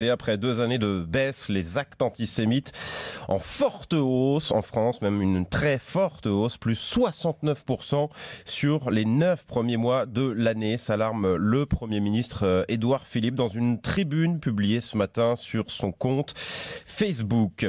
Et après deux années de baisse, les actes antisémites en forte hausse en France, même une très forte hausse, plus 69% sur les neuf premiers mois de l'année, s'alarme le Premier ministre euh, Édouard Philippe dans une tribune publiée ce matin sur son compte Facebook.